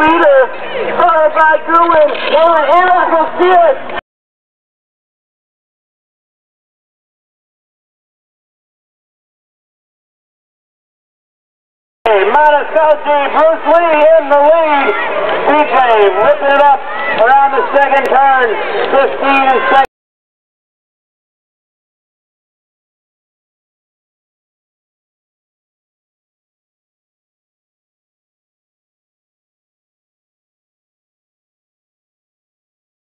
leader, followed by doing? Well, Aaron will see it. Montescalchi, Bruce Lee in the lead. DJ whipping it up around the second turn. 15 seconds.